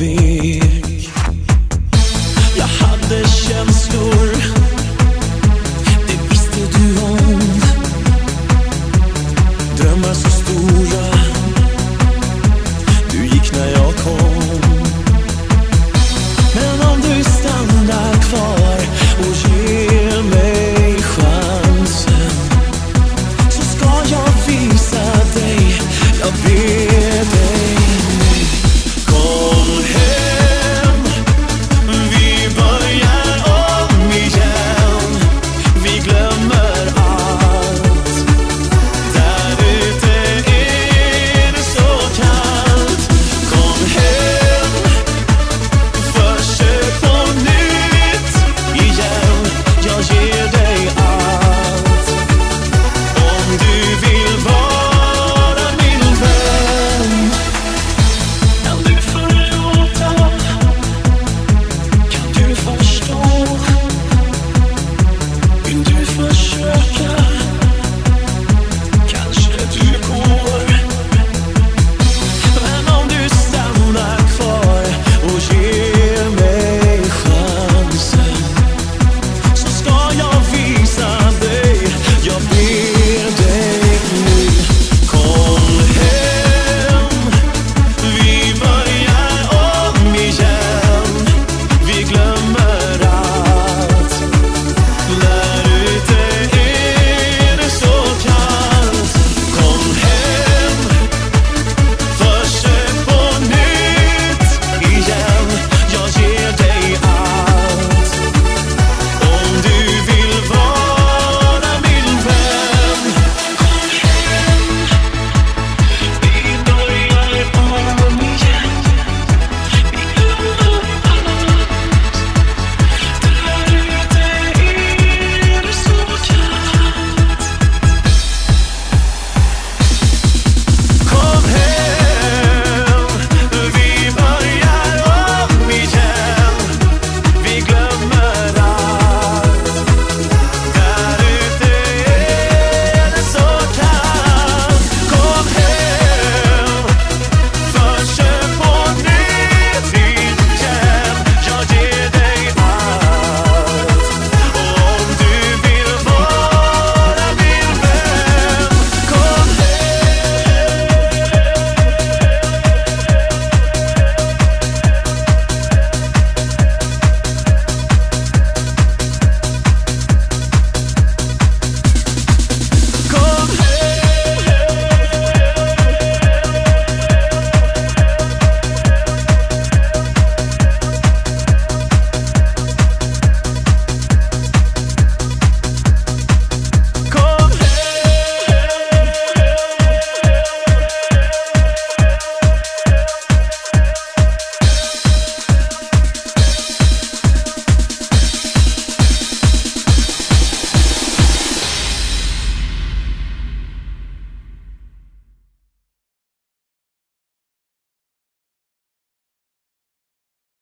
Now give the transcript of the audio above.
jag